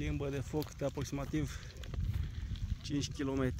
limbă de foc de aproximativ 5 km